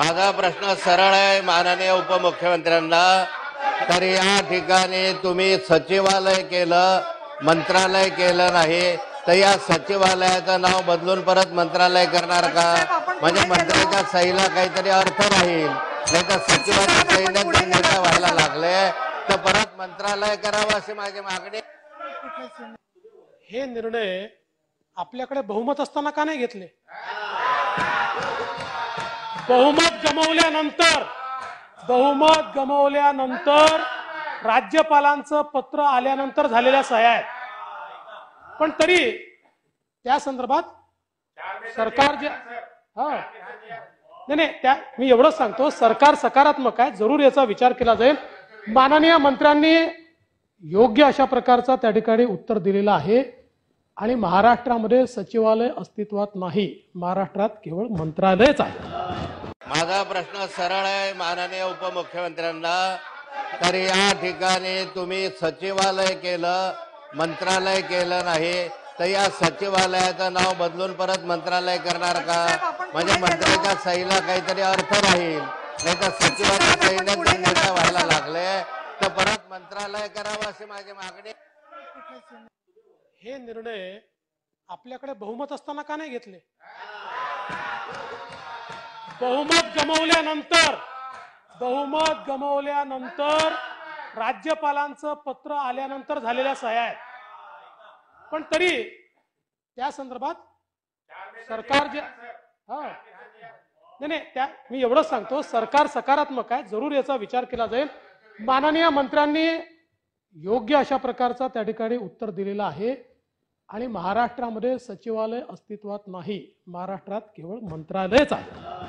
माझा प्रश्न सरळ आहे माननीय उपमुख्यमंत्र्यांना. तर या ठिकाणी तुम्ही सचिवालय केलं मंत्रालय केलं नाही तर या सचिवालयाचं नाव बदलून परत मंत्रालय करणार का? म्हणजे मंत्र्याच्या सहीला काहीतरी अर्थ राहील. नाही तर सचिवाच्या सहीने व्हायला लागले तर परत मंत्रालय करावं अशी माझी मागणी. हे निर्णय आपल्याकडे बहुमत असताना का नाही घेतले? बहुमत गमावल्यानंतर बहुमत गमावल्यानंतर राज्यपालांचं पत्र आल्यानंतर झालेल्या सह्या आहेत. पण तरी त्या संदर्भात सरकार जे हा. नाही नाही त्या मी एवढंच सांगतो सरकार सकारात्मक आहे जरूर याचा विचार केला जाईल. माननीय मंत्र्यांनी योग्य अशा प्रकारचा त्या ठिकाणी उत्तर दिलेलं आहे. आणि महाराष्ट्रामध्ये सचिवालय अस्तित्वात नाही महाराष्ट्रात केवळ मंत्रालयच आहे. माझा प्रश्न सरळ आहे माननीय उपमुख्यमंत्र्यांना. तर या ठिकाणी तुम्ही सचिवालय केलं मंत्रालय केलं नाही तर या सचिवालयाचं नाव बदलून परत मंत्रालय करणार का? म्हणजे मंत्र्याच्या सहीला काहीतरी अर्थ राहील. नाही तर सचिवाच्या सहीने निर्णय व्हायला लागले. तर परत मंत्रालय करावं अशी माझी मागणी. हे निर्णय आपल्याकडे बहुमत असताना का नाही घेतले? बहुमत गमावल्यानंतर बहुमत गमावल्यानंतर राज्यपालांचं पत्र आल्यानंतर झालेल्या सह्या आहेत. पण तरी त्या संदर्भात सरकार जे हा. नाही नाही त्या मी एवढंच सांगतो सरकार सकारात्मक आहे जरूर याचा विचार केला जाईल. माननीय मंत्र्यांनी योग्य अशा प्रकारचा त्या ठिकाणी उत्तर दिलेलं आहे. आणि महाराष्ट्रामध्ये सचिवालय अस्तित्वात नाही महाराष्ट्रात केवळ मंत्रालयच आहे.